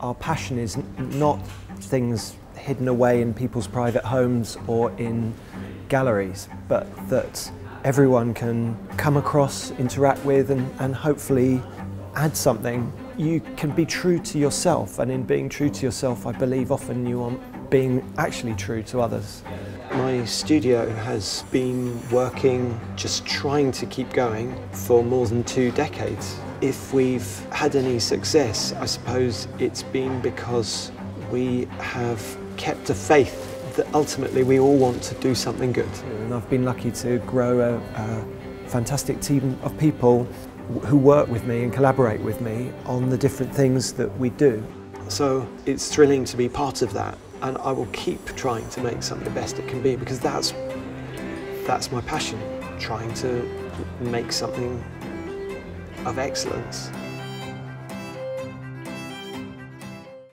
our passion is not things hidden away in people's private homes or in galleries, but that everyone can come across, interact with, and, and hopefully add something. You can be true to yourself, and in being true to yourself, I believe often you are being actually true to others. My studio has been working, just trying to keep going for more than two decades. If we've had any success, I suppose it's been because we have kept a faith that ultimately we all want to do something good. And I've been lucky to grow a, a fantastic team of people who work with me and collaborate with me on the different things that we do. So it's thrilling to be part of that and I will keep trying to make something the best it can be because that's that's my passion, trying to make something of excellence.